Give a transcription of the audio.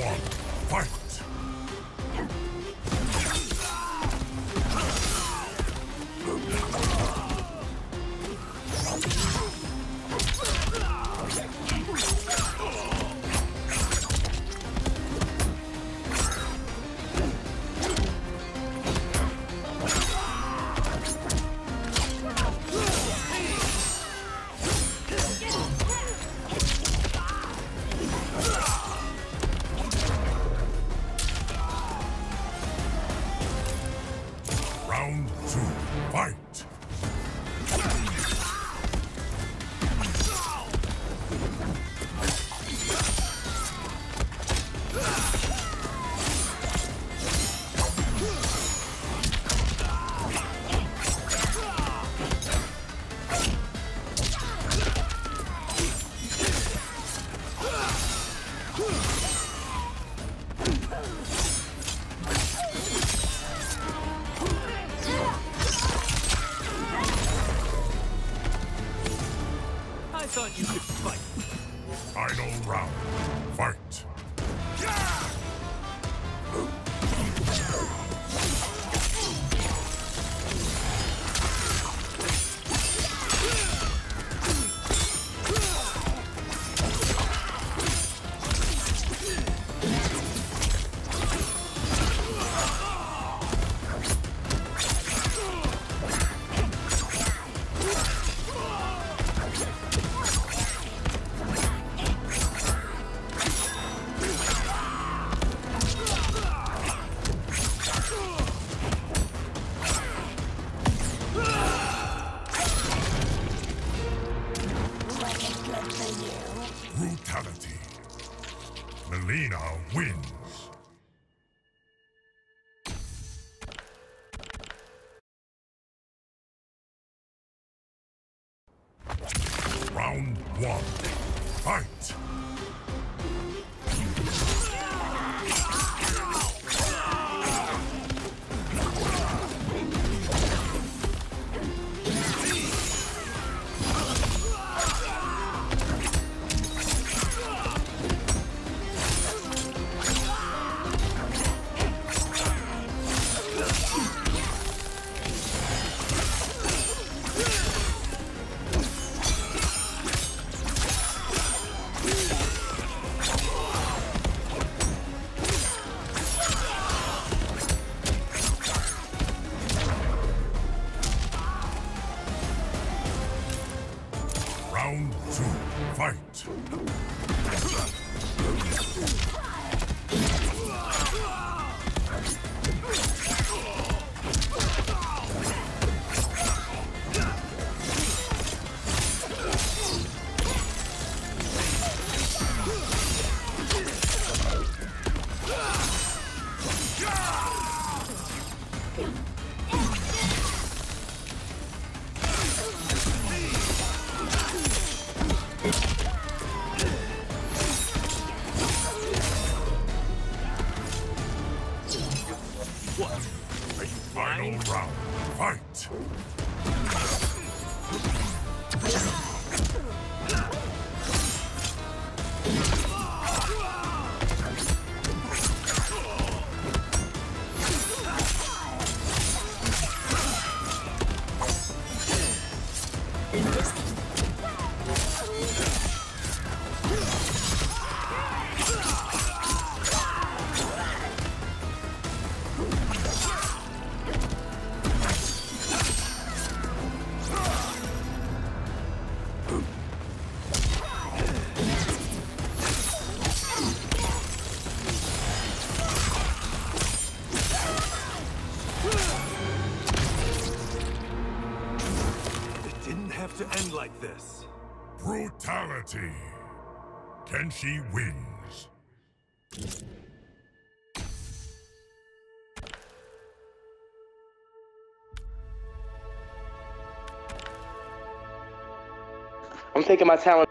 one, fight! I thought you could fight. Final round, fight! Mileena wins. Round one. Fight! Fight! Fight! Have to end like this. Brutality. Kenshi wins. I'm taking my talent